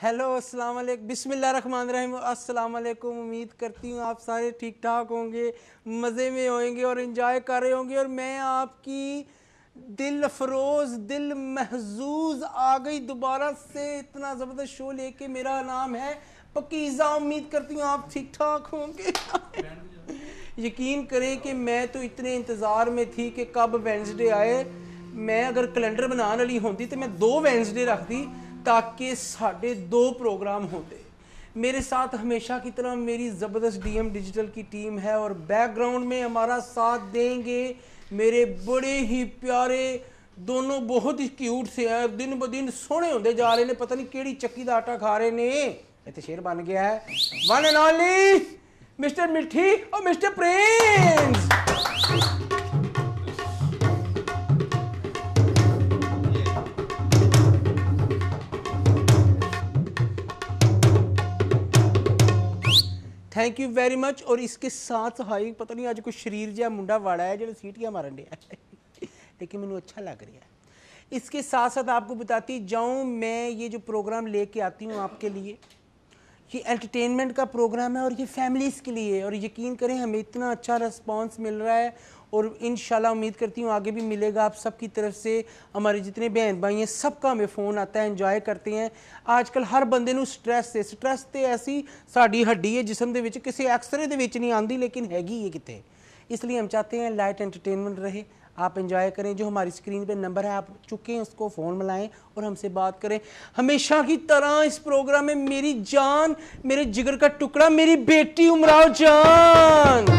Hello अस्सलाम वालेकुम बिस्मिल्लाह रहमान रहीम अस्सलाम वालेकुम उम्मीद करती हूँ आप सारे ठीक ठाक होंगे मज़े में होंगे और इन्जॉय कर रहे होंगे और मैं आपकी दिल अफरोज़ दिल महजूज आ गई दोबारा से इतना ज़बरदस्त शो लेके मेरा नाम है पकीज़ा उम्मीद करती हूँ आप ठीक ठाक होंगे यकीन करें कि मैं तो इतने इंतज़ार में थी कि कब वेंसडे आए मैं अगर कैलेंडर बनाने वाली होती तो मैं दो वेंसडे रखती ताकि साढ़े दो प्रोग्राम होते। मेरे साथ हमेशा की तरह मेरी ज़बरदस्त डीएम डिजिटल की टीम है और बैकग्राउंड में हमारा साथ देंगे मेरे बड़े ही प्यारे, दोनों बहुत ही क्यूट से हैं, दिन ब दिन सोहने होंगे जा रहे हैं, पता नहीं केड़ी चक्की का आटा खा रहे ने इतने शेर बन गया है। One and only mister Mithi और mister prince thank you very much और इसके साथ हाई पता नहीं, आज कोई शरीर जहाँ मुंडा वाड़ा है जो सीटियाँ मारन दिया लेकिन मैंने अच्छा लग रहा है। इसके साथ साथ आपको बताती जाऊँ, मैं ये जो प्रोग्राम लेके आती हूँ आपके लिए, ये एंटरटेनमेंट का प्रोग्राम है और ये फैमिलीज़ के लिए और यकीन करें, हमें इतना अच्छा रिस्पॉन्स मिल रहा है। और इन उम्मीद करती हूँ आगे भी मिलेगा आप सबकी तरफ से हमारे जितने बहन भाई हैं सबका हमें फ़ोन आता है इंजॉय करते हैं आजकल हर बंदे ਨੂੰ ਸਟ੍ਰੈਸ ਹੈ ਸਟ੍ਰੈਸ ਤੇ ਐਸੀ ਸਾਡੀ ਹੱਡੀ ਹੈ ਜਿਸਮ ਦੇ ਵਿੱਚ ਕਿਸੇ ਐਕਸਰੇ ਦੇ ਵਿੱਚ नहीं आती लेकिन हैगी है कितने इसलिए हम चाहते हैं लाइट एंटरटेनमेंट रहे आप इंजॉय करें जो हमारी स्क्रीन पे नंबर है आप चुके हैं उसको फ़ोन मिलाएं और हमसे बात करें हमेशा की तरह इस प्रोग्राम में मेरी जान मेरे जिगर का टुकड़ा मेरी बेटी उमराव जान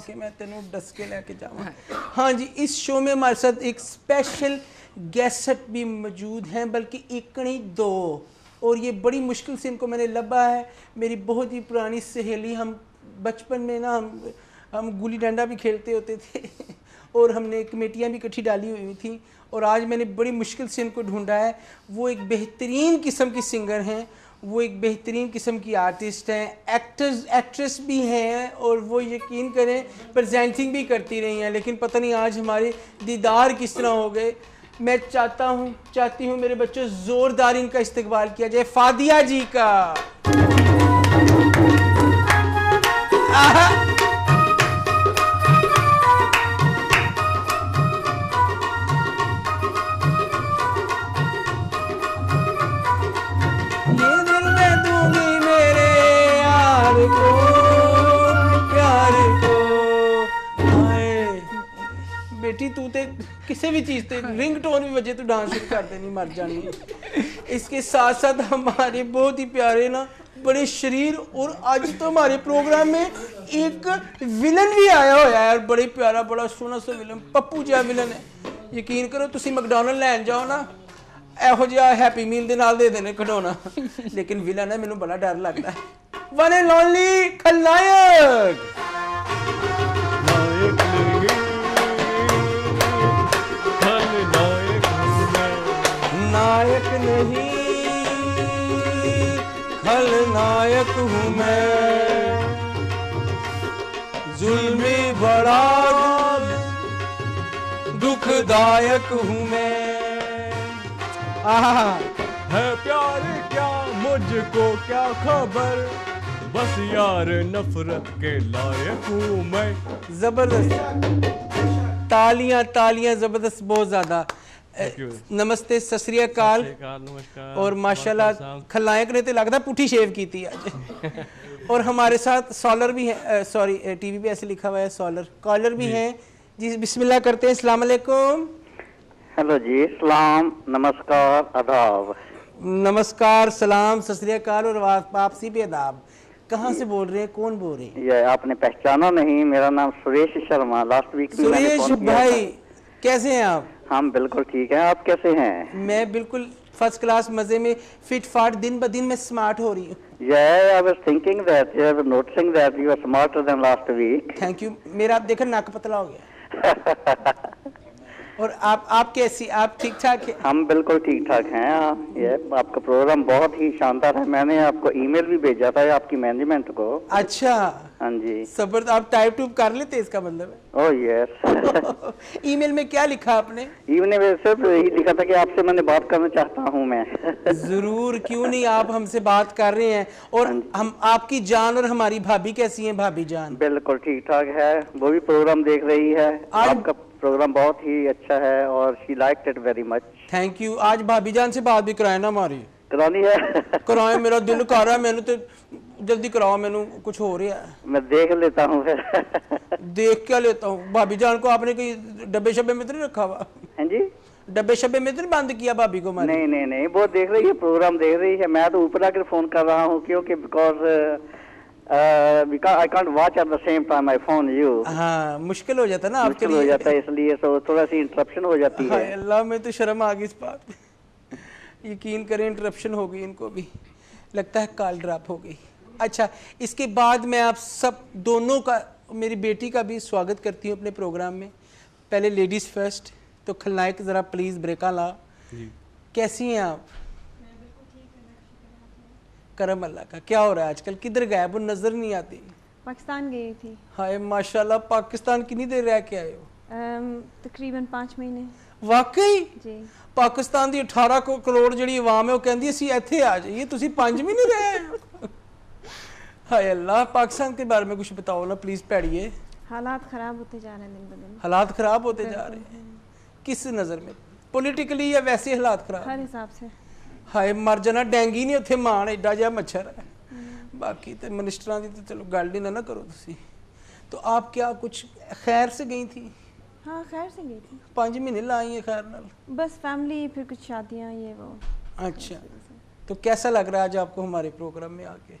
कि मैं तेन डस के लेके जावा। हाँ। जी इस शो में हमारे साथ एक स्पेशल गेस्ट भी मौजूद हैं बल्कि एक नहीं दो। और ये बड़ी मुश्किल से इनको मैंने लबा है। मेरी बहुत ही पुरानी सहेली हम बचपन में ना हम हम गुली डंडा भी खेलते होते थे और हमने कमेटियाँ भी इकट्ठी डाली हुई थी और आज मैंने बड़ी मुश्किल से इनको ढूंढा है। वो एक बेहतरीन किस्म की सिंगर हैं वो एक बेहतरीन किस्म की आर्टिस्ट हैं एक्टर्स एक्ट्रेस भी हैं और वो यकीन करें प्रजेंटिंग भी करती रही हैं, लेकिन पता नहीं आज हमारे दीदार किस तरह हो गए। मैं चाहता हूँ, चाहती हूँ मेरे बच्चों ज़ोरदार इनका इस्तेवाल किया जाए, फादिया जी का। बेटी तू तो किसी भी चीज़ ते रिंग टोन भी बजे तू डांस शुरू कर देनी मर जानी इसके साथ साथ हमारे बहुत ही प्यारे ना बड़े शरीर और आज तो हमारे प्रोग्राम में एक विलन भी आया हुआ है बड़े प्यारा बड़ा सोहना सा विलन पप्पू जहा विलन है यकीन करो तुम मैकडोनल्ड लैन जाओ ना ਇਹੋ ਜਿਹਾ ਹੈਪੀ ਮੀਲ ਦੇ ਨਾਲ ਦੇ ਦੇਣੇ ਖਡਾਉਣਾ ਲੇਕਿਨ ਵਿਲਨ ਹੈ ਮੈਨੂੰ ਬੜਾ ਡਰ ਲੱਗਦਾ ਹੈ ਵਨ ਐਂਡ ਓਨਲੀ ਖਲਨਾਇਕ खलनायक हूँ मैं। जुल्मी बड़ा दुखदायक हूँ मैं। है प्यार क्या मुझको क्या खबर? बस यार नफरत के लायक हूँ मैं। ज़बरदस्त। तालियाँ तालियाँ ज़बरदस्त बहुत ज़्यादा। नमस्ते सतरीकाल और माशाल्लाह खलनायक ने तो लगता पुठी शेव की थी आज। और हमारे साथ सॉलर भी है सॉरी टीवी पे ऐसे लिखा हुआ है सॉलर। कॉलर भी हैं। जी बिस्मिल्लाह करते हैं। अस्सलाम वालेकुम। हेलो जी सलाम नमस्कार आदाब। नमस्कार सलाम सतरीकाल और आपसी भी आदाब। कहाँ से बोल रहे हैं? कौन बोल रहे हैं? ये आपने पहचाना नहीं मेरा नाम सुरेश शर्मा। लास्ट वीक सुरेश भाई कैसे हैं आप? हम बिल्कुल ठीक हैं। आप कैसे हैं? मैं बिल्कुल फ़र्स्ट क्लास मज़े में फिट फाट दिन ब दिन में स्मार्ट हो रही हूँ। Yeah, I was thinking that you were noticing that you were smarter than last week. Thank you मेरा आप देखा नाक पतला हो गया। और आप आप कैसी आप ठीक ठाक है? हम बिल्कुल ठीक ठाक हैं। हाँ, ये आपका प्रोग्राम बहुत ही शानदार है। मैंने आपको ईमेल भी भेजा था आपकी मैनेजमेंट को। अच्छा। हाँ जी। सबर आप टाइप टूप कर लेते इसका मतलब ओह यस ईमेल में क्या लिखा आपने? इवने में सिर्फ़ यही लिखा था कि आपसे मैंने बात करना चाहता हूँ मैं। ज़रूर क्यों नहीं आप हमसे बात कर रहे हैं? और हम आपकी जान और हमारी भाभी कैसी है भाभी जान? बिल्कुल ठीक ठाक है। वो भी प्रोग्राम देख रही है। आपका प्रोग्राम बहुत ही अच्छा है और she like it very much thank you आज भाभी जान से बात भी कराए ना हमारी। करानी है? कराए मेरा दिल कर रहा है मैंने तो जल्दी कराओ मैंने कुछ हो रहा है। मैं देख लेता हूँ फिर। देख क्या लेता हूँ? भाभी जान को आपने कहीं डब्बे शब्बे में तो नहीं रखा हुआ? हैं जी। डब्बे शब्बे में तो नहीं बंद किया भाभी को मैंने नहीं नहीं नहीं वो देख रही है प्रोग्राम देख रही है। मैं तो ऊपर आकर फ़ोन कर रहा हूँ क्योंकि because I can't watch at the same time I phone you हाँ मुश्किल हो जाता है ना आपके मुश्किल हो लिए जाता है इसलिए तो थोड़ा सी इंटरप्शन हो जाती है अल्लाह में तो शर्म आ गई इस बात यकीन करें इंटरप्शन हो गई इनको भी लगता है कॉल ड्रॉप हो गई अच्छा इसके बाद मैं आप सब दोनों का मेरी बेटी का भी स्वागत करती हूँ अपने प्रोग्राम में पहले लेडीज़ फ़र्स्ट तो खलनायक ज़रा प्लीज़ ब्रेका ला जी कैसी हैं आप करम अल्लाह का क्या हो रहा है आजकल किधर गायब वो नज़र नहीं आती पाकिस्तान गई थी हाय माशाल्लाह पाकिस्तान कितनी देर रह के आए हो अम, तकरीबन पाँच महीने ਵਾਕਈ जी ਪਾਕਿਸਤਾਨ ਦੀ 18 ਕੋ- ਕਰੋੜ ਜਿਹੜੀ ਆਵਾਮ ਹੈ ਉਹ ਕਹਿੰਦੀ ਅਸੀਂ ਇੱਥੇ ਆ ਜਾਈਏ ਤੁਸੀਂ 5 ਮਹੀਨੇ ਰਹੇ ਹੋ ਹਾਏ ਅੱਲਾਹ पाकिस्तान के बारे में कुछ बताओ ना प्लीज पैड़िए हालात ख़राब होते जा रहे हैं दिन ब दिन हालात खराब होते जा रहे हैं किस नज़र में पॉलिटिकली या वैसे हालात खराब हर हिसाब से ਹਾਏ ਮਰ ਜਾਣਾ ਡੈਂਗੀ ਨਹੀਂ ਉੱਥੇ ਮਾਣ ਐਡਾ ਜਿਹਾ ਮੱਛਰ ਹੈ ਬਾਕੀ ਤੇ ਮਿਨਿਸਟਰਾਂ ਦੀ ਤਾਂ ਚਲੋ ਗੱਲ ਹੀ ਨਾ ਨਾ ਕਰੋ ਤੁਸੀਂ तो आप क्या कुछ खैर से गई थी हाँ खैर से गई थी पाँच महीने लाई है खैर नाल बस फैमिली फिर कुछ शादियाँ ये वो अच्छा तो कैसा लग रहा है आज आपको हमारे प्रोग्राम में आके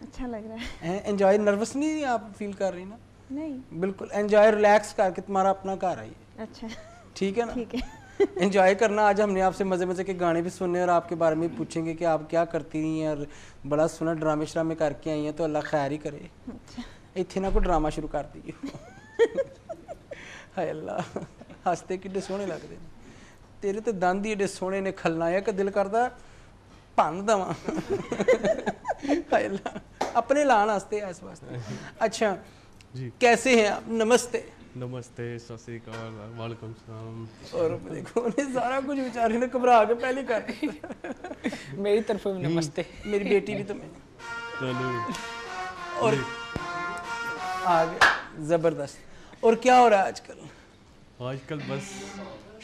अच्छा लग रहा है हैं एंजॉय नर्वस नहीं आप फील कर रही ना नहीं बिल्कुल एंजॉय रिलैक्स करके तुम्हारा अपना घर आइए अच्छा ठीक है ना ठीक है एंजॉय करना आज हमने आपसे मज़े मज़े के गाने भी सुने और आपके बारे में पूछेंगे कि आप क्या करती रही हैं और बड़ा सुना ड्रामे श्रामे करके आई हैं तो अल्लाह खैर ही करे ਇੱਥੇ ਨਾ ਕੋਈ ਡਰਾਮਾ ਸ਼ੁਰੂ ਕਰ ਦਈਏ ਹਾਏ ਅੱਲਾ ਹੱਸਦੇ ਕਿੱਡੇ ਸੋਹਣੇ ਲੱਗਦੇ ਨੇ ਤੇਰੇ ਤੇ ਦੰਦ ਹੀ ਏਡੇ ਸੋਹਣੇ ਨੇ ਖਲਨਾਇਕ ਦਿਲ ਕਰਦਾ ਭੰਨ ਦਵਾਂ ਹਾਏ ਅੱਲਾ ਆਪਣੇ ਲਾਣ ਵਾਸਤੇ ਇਸ ਵਾਸਤੇ ਅੱਛਾ जी कैसे हैं आप नमस्ते नमस्ते सत श्रीकाल वालेकुम सलाम। और देखो उन्हें सारा कुछ बेचारे ने घबरा के पहले कर। मेरी तरफ़ भी नमस्ते। मेरी बेटी भी तो मैं चलो। और आ गए ज़बरदस्त। और क्या हो रहा है आजकल? आजकल बस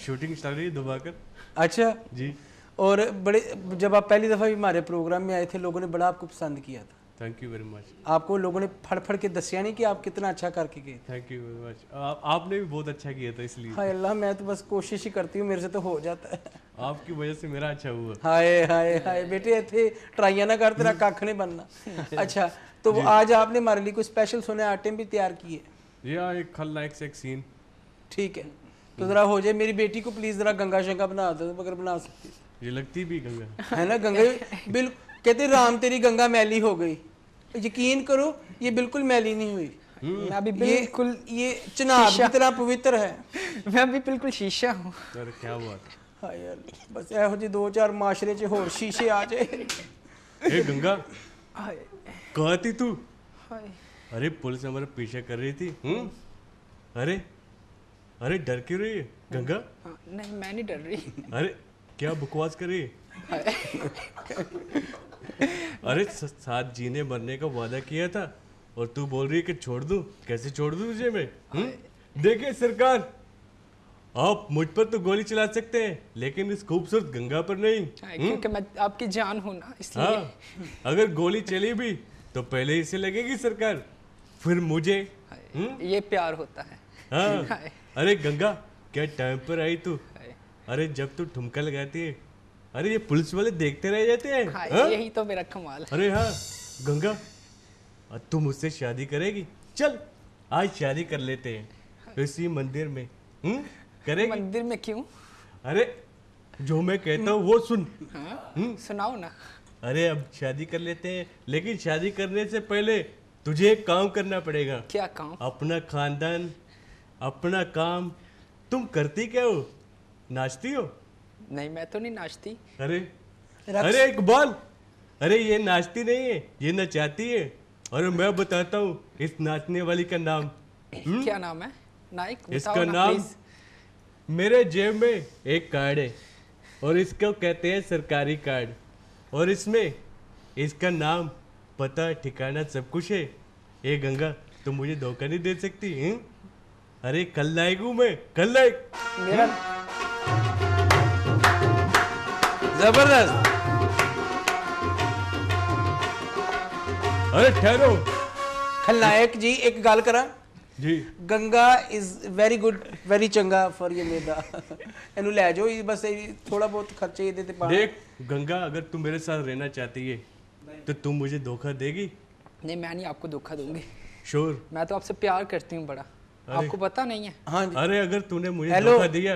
शूटिंग चल रही है दबाकर। अच्छा? जी। और बड़े जब आप पहली दफ़ा भी हमारे प्रोग्राम में आए थे लोगों ने बड़ा आपको पसंद किया था। थैंक यू वेरी मच आपको लोगों ने फड़ फड़ के दसिया नहीं कि आप कितना अच्छा करके गए थैंक यू वेरी मच आपने भी बहुत अच्छा किया था इसलिए। हाय अल्लाह मैं तो बस कोशिश ही करती हूँ मेरे से तो हो जाता है। आपकी वजह से मेरा अच्छा हुआ। हाय हाय हाय बेटे इतने ट्राइया ना कर तेरा कख नहीं बनना। अच्छा तो आज आपने हमारे लिए कोई स्पेशल सुने आइटम भी तैयार किए? ये हाँ एक खलनायक से एक सीन ठीक है तो जरा हो जाए मेरी बेटी को प्लीज़ जरा गंगा शंगा बना दो अगर बना सकती। ये लगती भी गंगा। है ना गंगा बिल कहते राम तेरी गंगा मैली हो गई। यकीन करो ये बिल्कुल मैली नहीं हुई मैं अभी ये बिल्कुल ये चनाब की तरह पवित्र है मैं अभी बिल्कुल शीशा हूँ अरे क्या हुआ था ਹਾਏ ਅੱਲਾ, ਬਸ ਇਹੋ ਜਿਹੇ ਦੋ ਚਾਰ ਮਾਸ਼ਰੇ 'ਚ ਹੋਰ ਸ਼ੀਸ਼ੇ ਆ ਜਾਏ ए गंगा हाय कहा थी तू हाय अरे पुलिस हमारा पीछा कर रही थी हम्म अरे अरे डर क्यों रही है गंगा हाँ, नहीं मैं नहीं डर रही अरे क्या बकवास कर रही है अरे साथ जीने मरने का वादा किया था और तू बोल रही है कि छोड़ दूँ? कैसे छोड़ दूँ तुझे मैं? देखिए सरकार! आप मुझ पर तो गोली चला सकते हैं लेकिन इस खूबसूरत गंगा पर नहीं। हाँ, क्योंकि मैं आपकी जान हूँ ना इसलिए। हाँ अगर गोली चली भी तो पहले इसे लगेगी सरकार फिर मुझे। ये प्यार होता है। हाँ। अरे गंगा क्या टाइम पर आई तू? अरे जब तू ठुमका लगाती है अरे ये पुलिस वाले देखते रह जाते हैं हाय, हाँ? यही तो मेरा कमाल अरे हाँ गंगा अब तू मुझसे शादी करेगी। चल आज शादी कर लेते हैं। इसी मंदिर में हम्म करेगी? मंदिर में क्यों? अरे जो मैं कहता हूँ वो सुन। हाँ सुनाओ ना। अरे अब शादी कर लेते हैं लेकिन शादी करने से पहले तुझे एक काम करना पड़ेगा। क्या काम? अपना खानदान अपना काम तुम करती क्या हो? नाचती हो? नहीं मैं तो नहीं नाचती। अरे अरे इकबाल अरे ये नाचती नहीं है ये नचाती है। और मैं बताता हूँ इस नाचने वाली का नाम। हुँ? क्या नाम है? नाइक इसका ना नाम मेरे जेब में एक कार्ड है और इसको कहते हैं सरकारी कार्ड। और इसमें इसका नाम पता ठिकाना सब कुछ है। ए गंगा तुम मुझे धोखा नहीं दे सकती हैं? अरे कल हूँ मैं कल मेरा ज़बरदस्त। अरे ठहरो। खलनायक जी। एक गाल करा। जी। Ganga is very good very चंगा फॉर ये ਮੇਦਾ एनु ले ਜਾਓ ਇਹ ਬਸ ਇਹ थोड़ा बहुत खर्चे ये देते ਪਾ देख गंगा अगर तू मेरे साथ रहना चाहती है तो तुम मुझे धोखा देगी। नहीं मैं नहीं आपको धोखा दूँगी। श्योर मैं तो आपसे प्यार करती हूँ बड़ा। आपको पता नहीं है। हाँ अरे अगर तूने मुझे धोखा दिया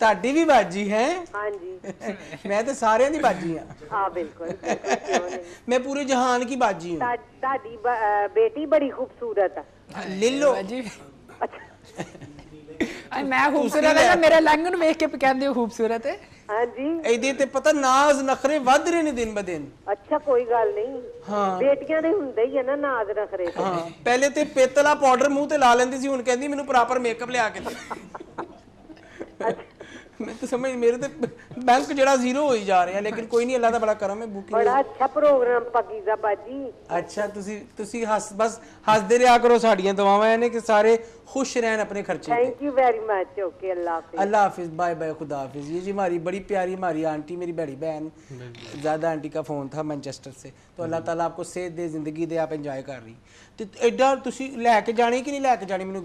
ਤੁਹਾਡੀ ਵੀ ਬਾਜੀ ਹੈ ਹਾਂਜੀ ਮੈਂ ਤਾਂ ਸਾਰਿਆਂ ਦੀ ਬਾਜੀ ਆ ਹਾਂ ਬਿਲਕੁਲ ਮੈਂ ਪੂਰੇ ਜਹਾਨ ਦੀ ਬਾਜੀ ਹਾਂ ਤੁਹਾਡੀ ਬੇਟੀ ਬੜੀ ਖੂਬਸੂਰਤ ਆ ਲਿਲੋ ਜੀ ਅੱਛਾ ਮੈਂ ਖੂਬਸੂਰਤ ਹੈ ਮੇਰੇ ਲੰਗ ਨੂੰ ਵੇਖ ਕੇ ਕਹਿੰਦੇ ਹੋ ਖੂਬਸੂਰਤ ਹੈ ਹਾਂਜੀ ਇਹਦੇ ਤੇ ਪਤਾ ਨਾਜ਼ ਨਖਰੇ ਵੱਧ ਰਹੇ ਨੇ ਦਿਨ ਬ ਦਿਨ ਅੱਛਾ ਕੋਈ ਗੱਲ ਨਹੀਂ ਹਾਂ ਬੇਟੀਆਂ ਦੇ ਹੁੰਦੇ ਹੀ ਆ ਨਾ ਨਾਜ਼ ਨਖਰੇ ਹਾਂ ਪਹਿਲੇ ਤੇ ਪੇਤਲਾ ਪਾਊਡਰ ਮੂੰਹ ਤੇ ਲਾ ਲੈਂਦੀ ਸੀ ਹੁਣ ਕਹਿੰਦੀ ਮੈਨੂੰ ਪ੍ਰੋਪਰ ਮੇਕਅਪ ਲਿਆ ਕੇ ਦੇ ਅੱਛਾ ਮੈਂ ਤਾਂ ਸਮਝ ਮੇਰੇ ਤੇ ਬੈਂਕ ਜਿਹੜਾ ਜ਼ੀਰੋ ਹੋਈ ਜਾ ਰਿਹਾ ਲੇਕਿਨ ਕੋਈ ਨਹੀਂ ਅੱਲਾ ਦਾ ਬੜਾ ਕਰਮ ਹੈ ਬੁਕਿੰਗ ਬੜਾ ਅੱਛਾ ਪ੍ਰੋਗਰਾਮ ਪਕੀਜ਼ਾ ਬਾਜੀ ਅੱਛਾ ਤੁਸੀਂ ਤੁਸੀਂ ਹੱਸ ਬਸ ਹੱਸਦੇ ਰਿਹਾ ਕਰੋ ਸਾਡੀਆਂ ਦੁਆਵਾਂ ਨੇ ਕਿ ਸਾਰੇ ਖੁਸ਼ ਰਹਿਣ ਆਪਣੇ ਖਰਚੇ ਤੇ thank you very much okay Allah Hafiz Allah Hafiz bye bye खुदा हाफिज ये जी हमारी बड़ी प्यारी हमारी आंटी मेरी बड़ी बहन ज़्यादा आंटी का फ़ोन था मैनचेस्टर से तो अल्लाह ताला आपको सेहत दे ज़िंदगी दे आप ਇੰਜੋਏ ਕਰ ਰਹੀ ਤੇ ਐਡਾ ਤੁਸੀਂ ਲੈ ਕੇ ਜਾਣੀ ਕਿ ਨਹੀਂ ਲੈ ਕੇ ਜਾਣੀ ਮੈਨੂੰ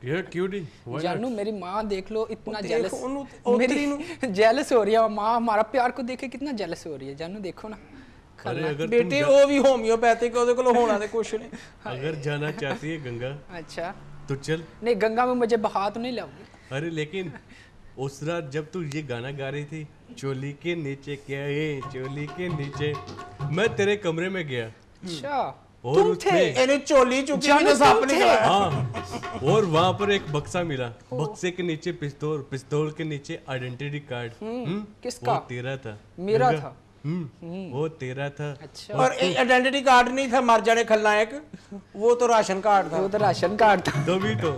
ਗੱਲ ਦੱਸ यार क्यों नहीं Why not? जानू मेरी माँ देख लो इतना देख, जेलस उन्हों- उतरी जेलस हो रही है माँ हमारा प्यार को देख के कितना जेलस हो रही है जानू देखो ना अरे अगर तुम ਬੇਟੇ ਉਹ ਵੀ ਹੋਮਿਓਪੈਥਿਕ ਉਹਦੇ ਕੋਲ ਹੋਣਾ ਤੇ ਕੁਛ ਨਹੀਂ अगर जाना चाहती है गंगा अच्छा तो चल नहीं गंगा में मुझे बहा तो नहीं लाओगे अरे लेकिन उस रात जब तू ये गाना गा रही थी चोली के नीचे क्या है चोली के नीचे मैं तेरे कमरे में गया अच्छा और तुम थे चोली चुकी हाँ और वहाँ पर एक बक्सा मिला। बक्से के नीचे पिस्तौल पिस्तौल के नीचे आइडेंटिटी कार्ड। हम्म, हम्म, किसका? तेरा था। मेरा था। हम्म, वो तेरा था। अच्छा। और आइडेंटिटी कार्ड नहीं था मर जाने खलनायक? वो तो राशन कार्ड था। वो तो राशन कार्ड था। तभी तो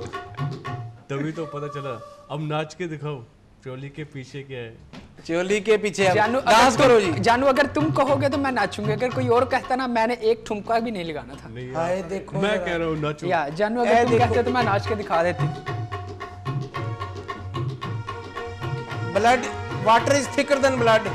तभी तो पता चला। अब नाच के दिखाओ चोली के पीछे क्या है। चोली के पीछे जानू डांस अगर करो तुम- जी। जानू अगर तुम कहोगे तो मैं नाचूँगी। अगर कोई और कहता ना मैंने एक ठुमका भी नहीं लगाना था। नहीं हाय देखो मैं कह रहा हूँ नाचो। या जानू अगर तुम कहते तो मैं नाच के दिखा देती blood water is thicker than blood.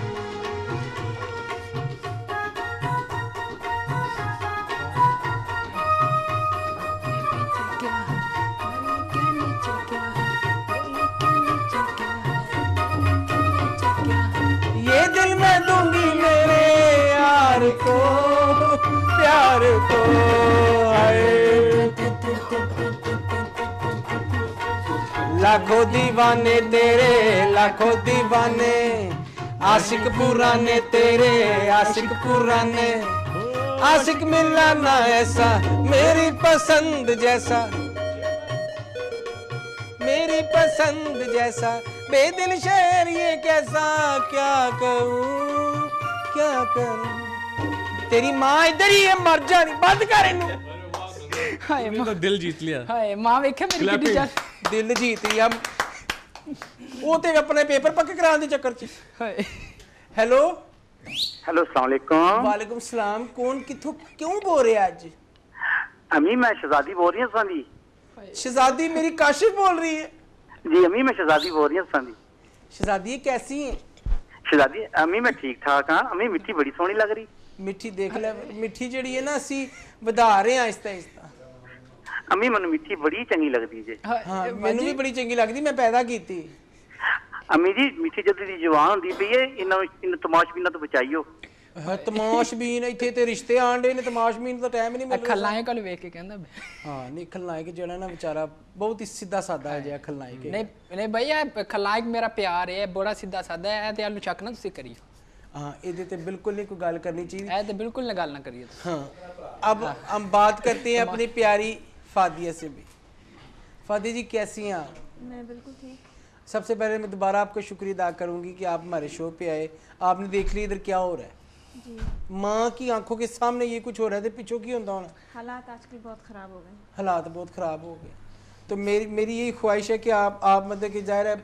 लाखों दीवाने तेरे लाखों दीवाने। आशिक पुराने तेरे आशिक पुराने। आशिक मिला ना ऐसा मेरी पसंद जैसा। मेरी पसंद जैसा बेदिल शेर ये कैसा क्या करूँ क्या करूँ। तेरी माँ इधर ही है मर जानी बंद कर इनू हाय तो दिल जीत लिया। हाय माँ वेखे मेरी. जान ਦਿਲ ਜੀਤੀ ਆ। ਉਹ ਤੇ ਆਪਣੇ ਪੇਪਰ ਪੱਕੇ ਕਰਾਉਣ ਦੇ ਚੱਕਰ 'ਚ। ਹੈਲੋ? ਹੈਲੋ ਅਸਲਾਮ ਵਾਲੇਕੁਮ ਸਲਾਮ। ਕੌਣ ਕਿੱਥੋਂ ਕਿਉਂ ਬੋਲ ਰਿਹਾ ਅੱਜ? ਅਮੀ ਮੈਂ ਸ਼ਹਜ਼ਾਦੀ ਬੋਲ ਰਹੀ ਹਾਂ ਸਾਂਦੀ ਸ਼ਹਜ਼ਾਦੀ ਮੇਰੀ ਕਾਸ਼ਿਫ ਬੋਲ ਰਹੀ ਹੈ। ਜੀ ਅਮੀ ਮੈਂ ਸ਼ਹਜ਼ਾਦੀ ਬੋਲ ਰਹੀ ਹਾਂ ਸਾਂਦੀ ਸ਼ਹਜ਼ਾਦੀ ਕੈਸੀ ਹੈ? ਸ਼ਹਜ਼ਾਦੀ ਅਮੀ ਮੈਂ ਠੀਕ ਠਾਕ ਹਾਂ। ਅਮੀ ਮਿੱਠੀ ਬੜੀ ਸੋਹਣੀ ਲੱਗ ਰਹੀ। ਮਿੱਠੀ ਦੇਖ ਲੈ ਮਿੱਠੀ ਜਿਹੜੀ ਹੈ ਨਾ ਅਸੀਂ ਵਧਾ ਰਹੇ ਹਾਂ ਇਸ ਤਰ੍ਹਾਂ ਇਸ ਤਰ੍ਹਾਂ। ਅੰਮੀ ਮੈਨੂੰ ਮਿੱਠੀ ਬੜੀ ਚੰਗੀ ਲੱਗਦੀ ਜੇ। ਹਾਂ ਮੈਨੂੰ ਵੀ ਬੜੀ ਚੰਗੀ ਲੱਗਦੀ ਮੈਂ ਪੈਦਾ ਕੀਤੀ। ਅੰਮੀ ਜੀ ਮਿੱਠੀ ਜਦ ਦੀ ਜਵਾਨ ਹੁੰਦੀ ਪਈ ਏ ਇਹਨਾਂ ਇਹਨਾਂ ਤਮਾਸ਼ਬੀਨਾਂ ਤੋਂ ਬਚਾਈਓ। ਹਾਂ ਤਮਾਸ਼ਬੀਨ ਇੱਥੇ ਤੇ ਰਿਸ਼ਤੇ ਆਂਡੇ ਨੇ ਤਮਾਸ਼ਬੀਨ ਦਾ ਟਾਈਮ ਨਹੀਂ ਮਿਲਦਾ। ਖਲਨਾਇਕ ਨੂੰ ਵੇਖ ਕੇ ਕਹਿੰਦਾ ਹਾਂ ਨਹੀਂ ਖਲਨਾਇਕ ਜਿਹੜਾ ਨਾ ਵਿਚਾਰਾ ਬਹੁਤ ਹੀ ਸਿੱਧਾ ਸਾਦਾ ਹੈ ਜਿਹਾ ਖਲਨਾਇਕ ਨਹੀਂ ਨਹੀਂ ਭਾਈ ਇਹ ਖਲਨਾਇਕ ਮੇਰਾ ਪਿਆਰ ਹੈ ਬੜਾ ਸਿੱਧਾ ਸਾਦਾ ਹੈ ਤੇ ਆਲੂ ਚੱਕ ਨਾ ਤੁਸੀਂ ਕਰੀਓ ਹਾਂ ਇਹਦੇ ਤੇ बिल्कुल नहीं कोई ਗੱਲ करनी चाहिए ਇਹ ਤੇ ਬਿਲਕੁਲ ਨਾ ਗੱਲ ਨਾ ਕਰੀਏ ਹਾਂ अब हम बात करते हैं अपनी प्यारी फादिया से भी। फादी जी कैसी हैं आप? मैं बिल्कुल ठीक। सबसे पहले मैं दोबारा आपका शुक्रिया अदा करूँगी कि आप हमारे शो पे आए। आपने देख लिया इधर क्या हो रहा है। जी। माँ की आँखों के सामने ये कुछ हो रहा है तो पिछों की होता होना? हालात आजकल बहुत ख़राब हो गए। हालात बहुत ख़राब हो गए। तो मेरी मेरी यही ख्वाहिश है कि आप आप मतलब कि ज़ाहिर है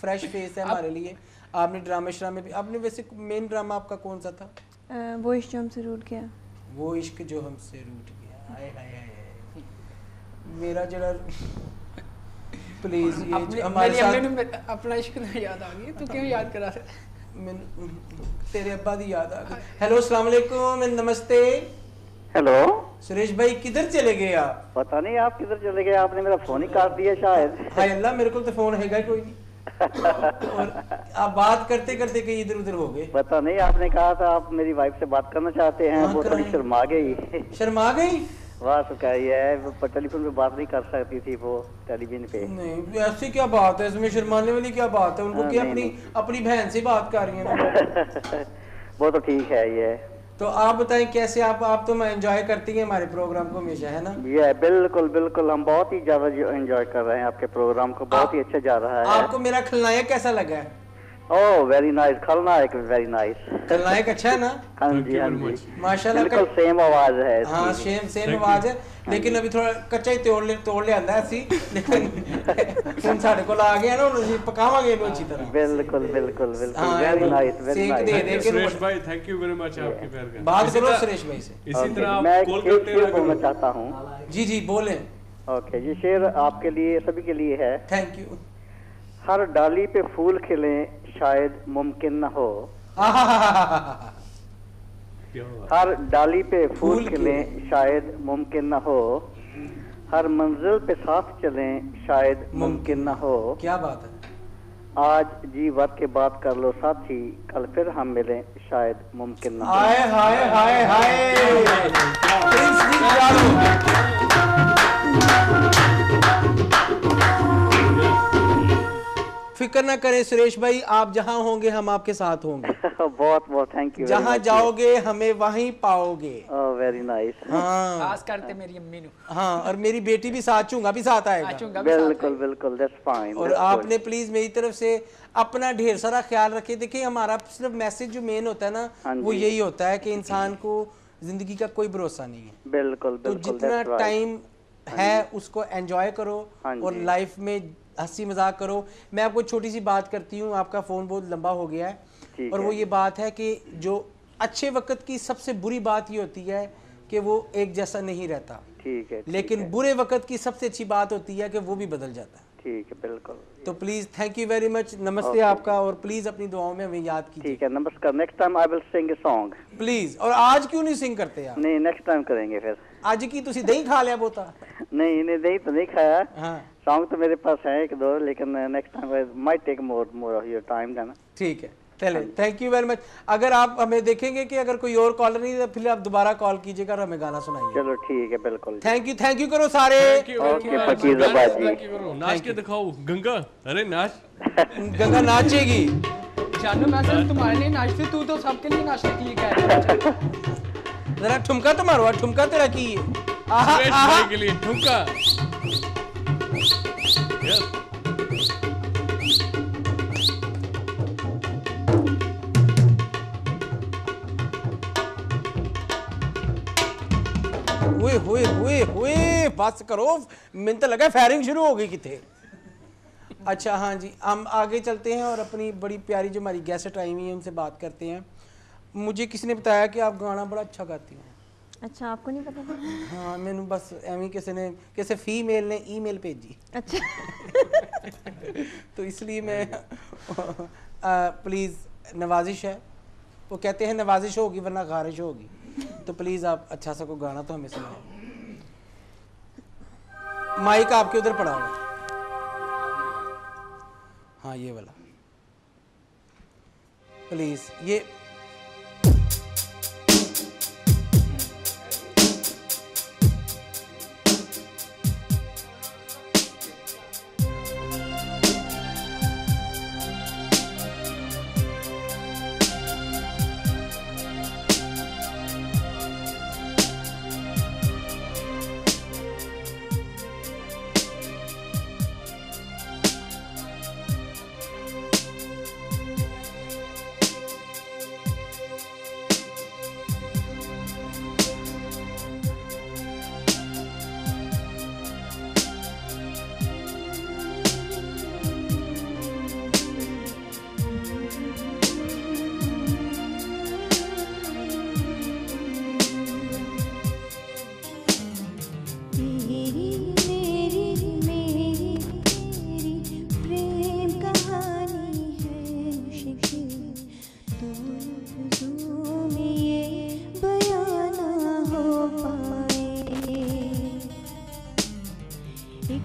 फ्रेश फेस है हमारे लिए। आपने ड्रामे श्रामे भी आपने वैसे मेन ड्रामा आपका कौन सा था? अ, वो इश्क जो हमसे रूट गया। वो इश्क जो हमसे रूठ गया। हाय हाय हाय हाय। मेरा जरा प्लीज ये अपनी जो हमारे मेरी अम्मी साथ ਨੂੰ ਆਪਣਾ ਇਸ਼ਕ ਨਾ ਯਾਦ ਆ ਗਈ ਤੂੰ ਕਿਉਂ ਯਾਦ ਕਰਾ ਰਿਹਾ मैंने तेरे अब्बा दी याद आ गई हेलो अस्सलाम वालेकुम नमस्ते हेलो सुरेश भाई किधर चले गए आप पता नहीं आप किधर चले गए आपने मेरा फोन ही काट दिया शायद हाय अल्लाह मेरे को तो फोन हैगा ही कोई नहीं और आप बात करते करते कहीं इधर उधर हो गए पता नहीं आपने कहा था आप मेरी वाइफ से बात करना चाहते हैं हाँ, वो थोड़ी कराएं। शर्मा गई शर्मा गई वाह सुखा ये है वो टेलीफोन पे बात नहीं कर सकती थी वो टेलीविज़न पे। नहीं ऐसी क्या बात है? इसमें शर्माने वाली क्या बात है? उनको हाँ, क्या अपनी अपनी बहन से बात कर रही है वो तो ठीक है ये। तो आप बताएँ कैसे आप आप तो एंजॉय करती हैं हमारे प्रोग्राम को हमेशा है ना? ये बिल्कुल बिल्कुल हम बहुत ही ज़्यादा एंजॉय कर रहे हैं आपके प्रोग्राम को बहुत ही अच्छा जा रहा है। आपको मेरा खलनायक कैसा लगा? है ओह वेरी नाइस खलनायक वेरी नाइस खलनायक अच्छा है ना हाँ जी हाँ जी माशाल्लाह बिल्कुल क- सेम आवाज है इसकी। हाँ सेम सेम आवाज है लेकिन अभी थोड़ा कच्चा ही तोड़ ले तोड़ ले आंदा सी लेकिन ਹੁਣ ਸਾਡੇ ਕੋਲ ਆ ਗਿਆ ਨਾ ਹੁਣ ਅਸੀਂ ਪਕਾਵਾਂਗੇ ਇਹਨੂੰ ਅੱਛੀ ਤਰ੍ਹਾਂ बिल्कुल बिल्कुल बिल्कुल हाँ, वेरी बिल्कुल। Nice very sec they nice they के सुरेश भाई थैंक यू वेरी मच आपके प्यार का बात इसी करो तरह- सुरेश भाई से इसी Okay, तरह मैं आप एक कॉल शेर करते शेर रहा बोलना करो चाहता हूँ जी जी बोले ओके ये शेर आपके लिए सभी के लिए है थैंक यू हर डाली पे फूल खिले शायद मुमकिन न हो। हर डाली पे फूल खिले शायद मुमकिन न हो। हर मंजिल पे साथ चलें शायद मुमकिन न हो। क्या बात है। आज जी वक्त के बात कर लो साथी कल फिर हम मिलें शायद मुमकिन न हो। हाय हाय हाय हाय। फ़िक्र ना करें सुरेश भाई आप जहाँ होंगे हम आपके साथ होंगे। बहुत बहुत थैंक यू जहाँ जाओगे हमें वहीं पाओगे। वेरी नाइस हाँ। खास करते मेरी अम्मी हाँ और मेरी बेटी भी साथ चूँगा भी साथ आएगा। हाँ, बिल्कुल बिल्कुल फाइन और आपने प्लीज़ मेरी तरफ़ से अपना ढेर सारा ख्याल रखे देखिए हमारा सिर्फ़ मैसेज जो मेन होता है ना वो यही होता है कि इंसान को ज़िंदगी का कोई भरोसा नहीं है। बिल्कुल, तो बिल्कुल तो जितना टाइम है उसको एंजॉय करो और लाइफ में हँसी मज़ाक करो। मैं आपको छोटी सी बात करती हूँ आपका फ़ोन बहुत लंबा हो गया है। और है। वो ये बात है कि जो अच्छे वक्त की सबसे बुरी बात ये होती है कि वो एक जैसा नहीं रहता। ठीक है लेकिन है, बुरे वक्त की सबसे अच्छी बात होती है कि वो भी बदल जाता है। ठीक है बिल्कुल। तो please thank you very much नमस्ते आपका और प्लीज़ अपनी दुआओं में हमें याद कीजिए। ठीक है नमस्कार। Next time I will sing a song please और आज क्यों नहीं सिंग करते आप? नहीं नेक्स्ट टाइम करेंगे फिर। आज की तुसी दही खा लिया बोता। नहीं तो नहीं खाया। हाँ। सॉन्ग तो मेरे पास है एक दो लेकिन next time might take more more of your time का ना ठीक है। चले थैंक यू वेरी मच अगर आप हमें देखेंगे कि अगर कोई और कॉलर नहीं है तो फिर आप दोबारा कॉल कीजिएगा और हमें गाना सुनाइए। चलो ठीक है बिल्कुल। थैंक यू थैंक यू करो सारे। नाच के दिखाओ गंगा। अरे नाच। गंगा नाचेगी। जानू मैं सिर्फ़ तुम्हारे लिए नाचती तू तो सबके लिए नाचने के लिए कह रही है। जरा ठुमका तो मारो ठुमका तेरा की? आहा आहा। के लिए ठुमका. हुए हुए हुए हुए, बस करो। मैंने तो लगा फायरिंग शुरू हो गई कितने अच्छा हाँ जी, हम आगे चलते हैं और अपनी बड़ी प्यारी जो हमारी गेस्ट आई हुई है, उनसे बात करते हैं। मुझे किसी ने बताया कि आप गाना बड़ा अच्छा गाती हैं। अच्छा आपको नहीं पता था? हाँ मैंने बस एवं किसी ने किसी फीमेल ने ईमेल भेजी। अच्छा। तो इसलिए मैं प्लीज़ नवाजिश है। वो कहते हैं नवाजिश होगी वरना खारिश होगी। तो प्लीज़ आप अच्छा सा कोई गाना तो हमें सुनाओ। माइक आपके उधर पड़ा हुआ हाँ। ये वाला। प्लीज़ ये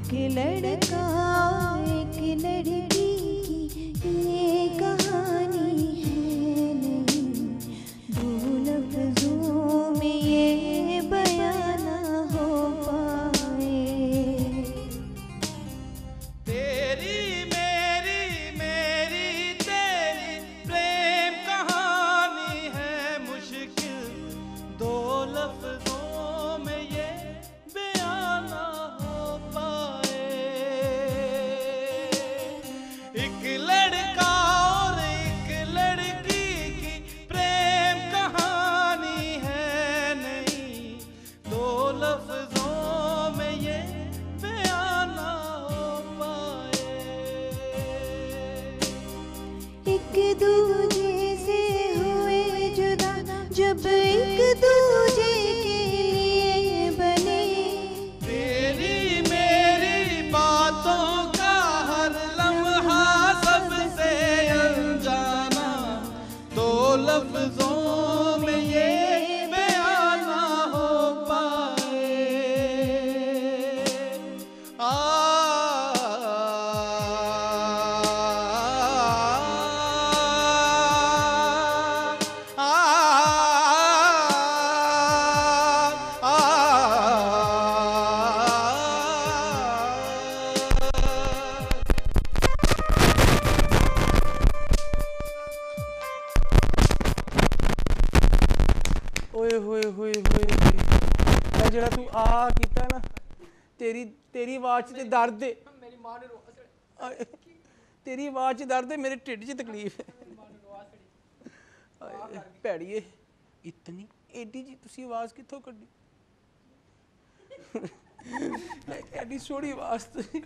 एक लड़का एक लड़की। एक दूजे ਤੇਰੀ ਤੇਰੀ ਆਵਾਜ਼ 'ਚ ਤੇ ਦਰਦ ਹੈ मेरी माँ ने रो ਆਏ, ਤੇਰੀ ਆਵਾਜ਼ 'ਚ ਦਰਦ ਹੈ ਮੇਰੇ ਢਿੱਡ 'ਚ ਤਕਲੀਫ ਹੈ ਆਏ, ਭੈੜੀਏ ਇਤਨੀ ਏਡੀ ਜੀ ਤੁਸੀਂ ਆਵਾਜ਼ ਕਿੱਥੋਂ ਕੱਢੀ ਐਡੀ ਸੋਹਣੀ ਆਵਾਜ਼ ਤੁਸੀਂ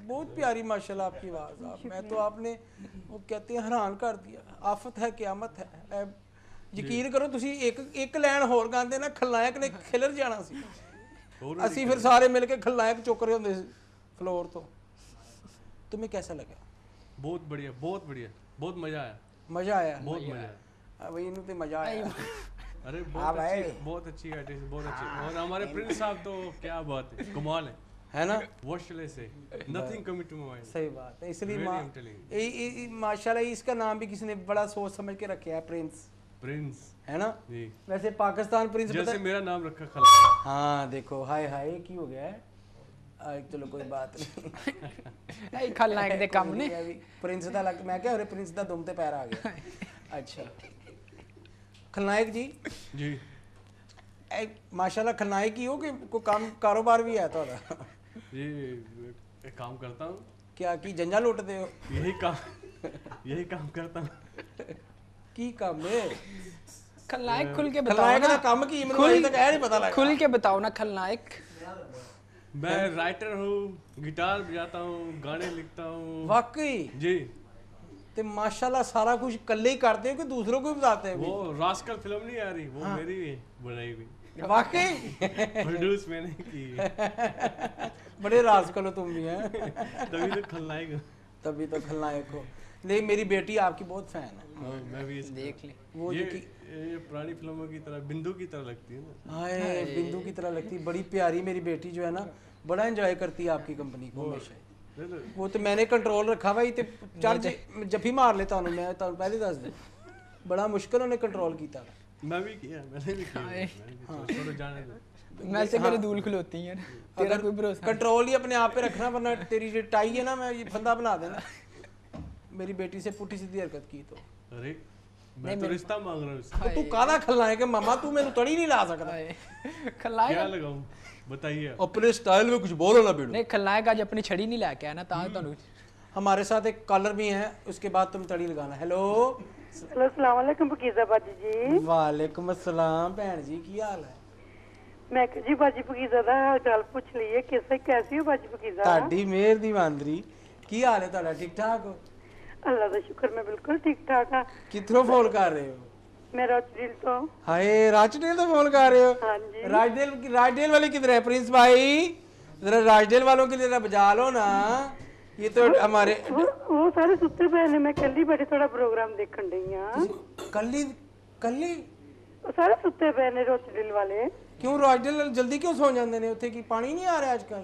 बहुत प्यारी माशाल्लाह आपकी आवाज़ आप मैं तो आपने वो कहते हैं हैरान कर दिया आफत है क्यामत है ਐ ਯਕੀਨ ਕਰੋ ਤੁਸੀਂ ਇੱਕ ਇੱਕ ਲਾਈਨ ਹੋਰ ਗਾਉਂਦੇ ਨਾ ਖਲਨਾਇਕ ਨੇ ਖਿਲਰ ਜਾਣਾ ਸੀ ਅਸੀਂ ਫਿਰ ਸਾਰੇ ਮਿਲ ਕੇ ਖਲਨਾਇਕ ਚੁੱਕ ਰਹੇ ਹੁੰਦੇ ਸੀ ਫਲੋਰ ਤੋਂ तुम्हें कैसा लगा बहुत बढ़िया बहुत बढ़िया बहुत मजा आया मजा आया बहुत मजा आया हाँ भाई इन्हों ते मजा आया अरे हाँ बहुत भाई। अच्छी बहुत अच्छी आर्टिस्ट बहुत अच्छी और हमारे प्रिंस साहब तो क्या बात है कमाल है है ना what shall I say nothing coming to my mind सही बात है इसलिए Really, मा- I'm telling you. ये- ये- ये माशाल्लाह इसका नाम भी किसी ने बड़ा सोच समझ के रखा है प्रिंस प्रिंस है ना जी वैसे पाकिस्तान प्रिंस पता जैसे है मेरा नाम रखा खलनायक हाँ देखो हाय हाय की हो गया है आ, चलो कोई बात नहीं ਇਹ ਖਲਨਾਇਕ ਦੇ ਕੰਮ ਨੇ ਪ੍ਰਿੰਸ ਦਾ ਲੱਗ ਮੈਂ ਕਿਹਾ ਹੋਰੇ ਪ੍ਰਿੰਸ ਦਾ ਦੁਮ ਤੇ ਪੈਰ ਆ ਗਿਆ ਅੱਛਾ ਖਲਨਾਇਕ ਜੀ जी ਇਹ ਮਾਸ਼ਾਅੱਲਾ ਖਲਨਾਇਕ ਹੀ ਹੋ ਕਿ ਕੋਈ ਕੰਮ ਕਾਰੋਬਾਰ ਵੀ ਹੈ ਤੁਹਾਡਾ जी एक काम करता हूँ ਕਿਆ ਕੀ ਜੰਜਾ ਲੁੱਟਦੇ ਹੋ यही काम यही काम करता हूँ ਕੀ ਕੰਮ ਹੈ खलनायक खुल के बताओ ਖਲਨਾਇਕ ਦਾ ना ਕੰਮ ਕੀ ਮੈਨੂੰ ਅਜੇ ਤੱਕ ਇਹ ਨਹੀਂ ਪਤਾ ਲੱਗਾ खुल के बताओ ना खलनायक मैं राइटर हूँ गिटार बजाता हूँ गाने लिखता हूँ ਵਾਕਈ जी ਤੇ ਮਾਸ਼ਾਅੱਲਾ ਸਾਰਾ ਕੁਝ ਇਕੱਲੇ ਹੀ ਕਰਦੇ ਹੋ ਕਿ ਦੂਸਰੋਂ को भी बताते हो वो रास्कल फिल्म नहीं आ रही वो मेरी बनाई हुई वाकई प्रोड्यूस मैंने की है। बड़े राज करो तुम भी हैं तभी तो खलनायक हूँ। तभी तो खलनायक हो लेकिन मेरी बेटी आपकी बहुत फ़ैन है। हाँ, मैं भी देख ले। वो ये, ये पुरानी फ़िल्मों की तरह बिंदु की तरह लगती है ना। हाँ, हाँ बिंदु की तरह लगती है। बड़ी प्यारी मेरी बेटी जो है ना बड़ा इंजॉय करती है आपकी कंपनी को हमेशा। तो- वो तो मैंने कंट्रोल रखा भाई ते चल जफी तो- मार ले तानू मैं तानू पहले दस दे बड़ा मुश्किल उन्हें कंट्रोल कीता। मैं भी किया मैंने भी किया। हाँ। छोड़ो जाने दो। मैं से हाँ। मेरे दूल खुलोती है। तेरा कोई भरोसा कंट्रोल ही अपने आप पे रखना वरना तेरी जो टाई है ना मैं ये फंदा बना देना। मेरी बेटी से पुठी सीधी हरकत की तो अरे मैं तो रिश्ता मांग रहा हूँ इससे। तो तू काला खलना है कि मामा तू मेनू तड़ी नहीं ला सकता हाय। खलनायक क्या लगाऊं बताइए अपने स्टाइल में कुछ बोलो ना बेटू नहीं खलनायक आज अपनी छड़ी नहीं लेके आया ना तां ਤੁਹਾਨੂੰ हमारे साथ एक कॉलर भी है उसके बाद तुम तड़ी लगाना हेलो हेलो अस्सलाम वालेकुम पकीजा बाजी जी वालेकुम अस्सलाम भैन जी की हाल है मैं कहा जी बाजी पकीजा ਦਾ ਹਾਲ ਚਾਲ ਪੁੱਛ ਲਈਏ ਕਿਸੇ ਕੈਸੀ ਹੋ ਬਾਜੀ ਪਕੀਜ਼ਾ ਤੁਹਾਡੀ ਮਿਹਰ ਦੀ ਵਾਂਦਰੀ ਕੀ ਹਾਲ ਹੈ ਤੁਹਾਡਾ ਠੀਕ ਠਾਕ ਹੋ अल्लाह का शुक्र मैं बिल्कुल ठीक ठाक हाँ। कितनों फ़ोन कर रहे हो? मैं राजडेल तो, तो फ़ोन कर रहे हो? हाँ राजडेल राजडेल वाले किधर है? प्रिंस भाई जरा राजडेल वालों के लिए बजा लो ना। ये तो हमारे वो, वो सारे सुते पे ने मैं कल बैठे थोड़ा प्रोग्राम देखन रही हाँ। कल कल सारे सुते पे ने राजडेल वाले। क्यों राजडेल जल्दी क्यों सो जाते ने? उथे पानी नहीं आ रहा आजकल?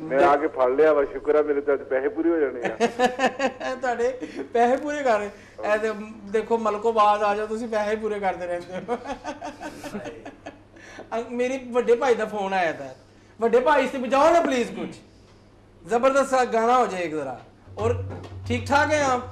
ਮੈਂ ਆ ਕੇ ਫੜ ਲਿਆ ਵਾ ਸ਼ੁਕਰ ਆ ਮੇਰੇ ਤੇ ਅੱਜ ਪੈਸੇ ਪੂਰੇ ਹੋ ਜਾਣੇ ਆ ਤੁਹਾਡੇ ਪੈਸੇ ਪੂਰੇ ਕਰ ਐ ਤੇ ਦੇਖੋ ਮਲਕੋ ਬਾਜ਼ ਆ ਜਾਓ ਤੁਸੀਂ ਪੈਸੇ ਪੂਰੇ ਕਰਦੇ ਰਹਿੰਦੇ ਹੋ ਅੰ- ਮੇਰੇ ਵੱਡੇ ਭਾਈ ਦਾ ਫੋਨ ਆਇਆ था ਵੱਡੇ ਭਾਈ से बजाओ ना प्लीज कुछ जबरदस्त सा गाना हो जाए एक जरा और ठीक ठाक है आप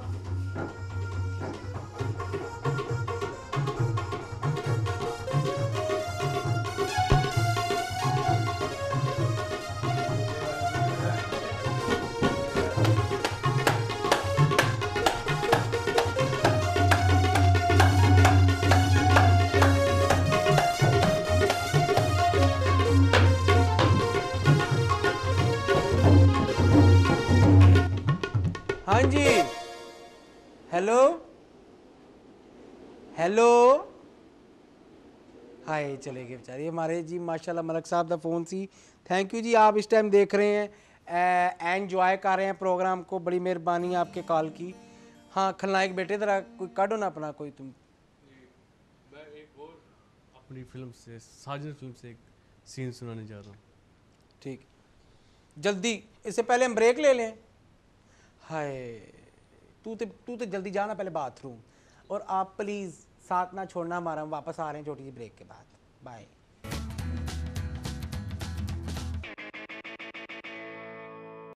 हेलो हाय चले गए बेचारे। हमारे जी माशाल्लाह मलक साहब का फ़ोन सी। थैंक यू जी आप इस टाइम देख रहे हैं। एंजॉय कर रहे हैं प्रोग्राम को। बड़ी मेहरबानी आपके कॉल की। हाँ खलनायक बेटे तरह कोई काटो ना अपना कोई तुम। मैं एक और अपनी फ़िल्म से साजन फ़िल्म से एक सीन सुनाने जा रहा हूँ। ठीक। जल्दी इससे पहले हम ब्रेक ले लें। हाय तू तो तू तो जल्दी जाना पहले बाथरूम और आप प्लीज़ साथ ना छोड़ना, हमारा हम वापस आ रहे हैं छोटी सी ब्रेक के बाद। बाय